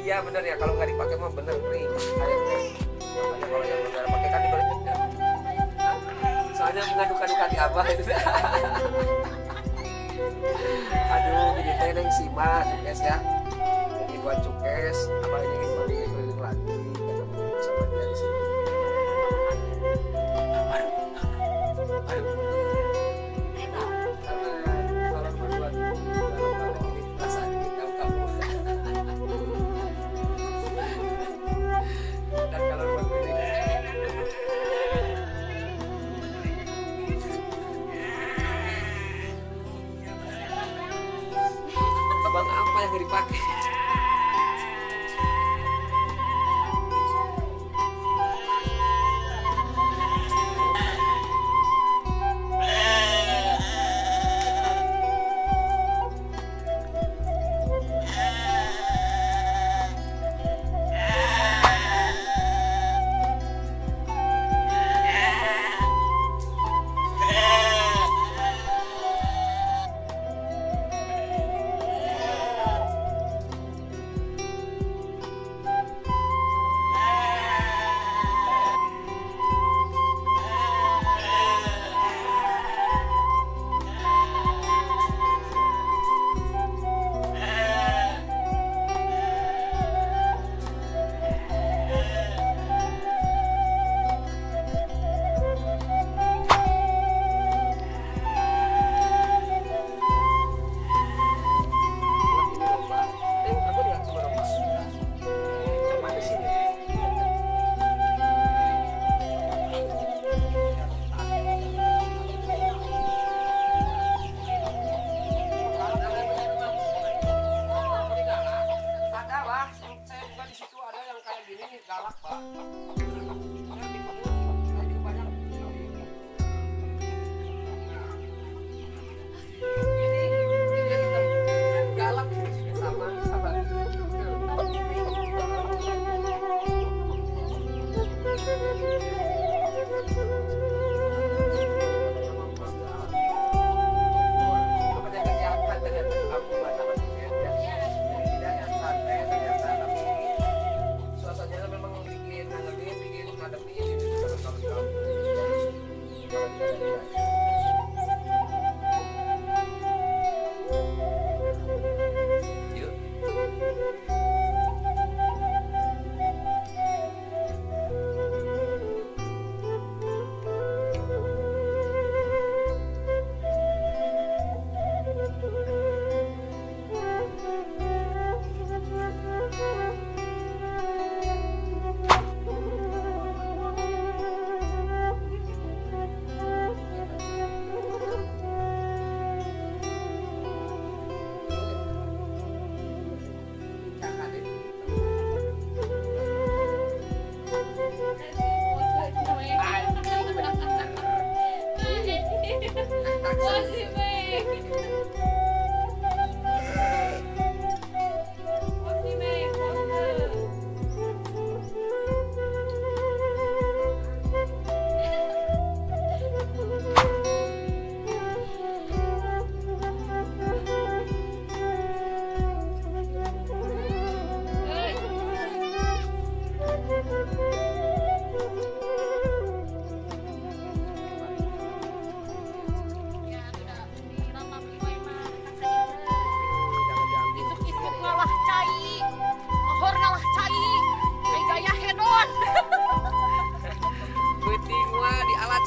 iya bener ya. Kalau nggak dipakai mah bener nih makanya kalau yang udah pakai kan dibalik ya. soalnya mengaduk-aduk hati abah itu. Aduh ini teh yang simak guys ya. Ini buat cukes apa ini Fuck.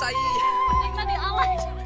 大你到底安慰什么